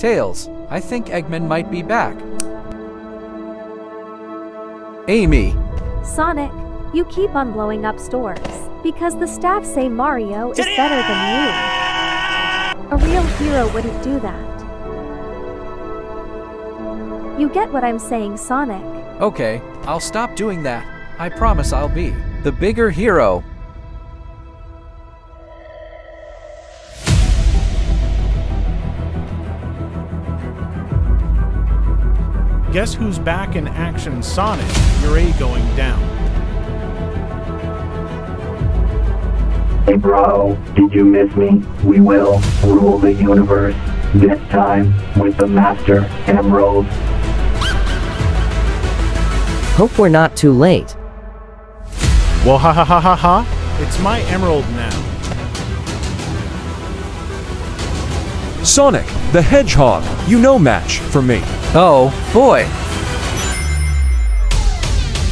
Tails, I think Eggman might be back. Amy, Sonic, you keep on blowing up stores because the staff say Mario is better than you. A real hero wouldn't do that. You get what I'm saying, Sonic. okay, I'll stop doing that. I promise I'll be the bigger hero. Guess who's back in action Sonic? Your A going down. Hey bro, did you miss me? We will rule the universe. This time with the Master Emerald. Hope we're not too late. Well, ha ha ha ha ha. It's my emerald now. Sonic, the Hedgehog, you know match for me. Oh, boy.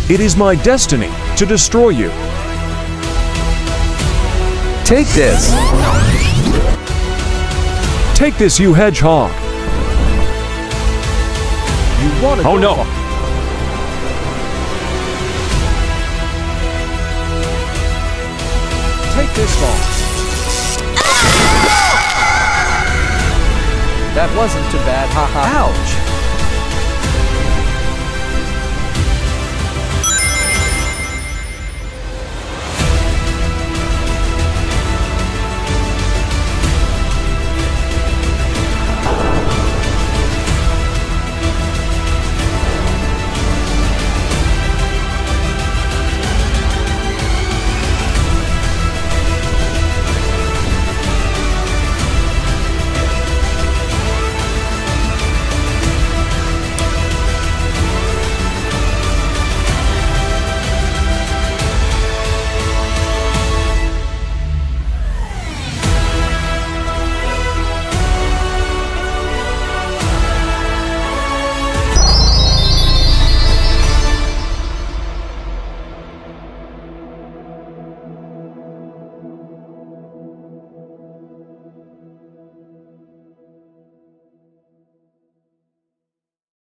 It is my destiny to destroy you. Take this. Take this, you Hedgehog. You want to Oh no! Take this ball. That wasn't too bad, haha. Ouch.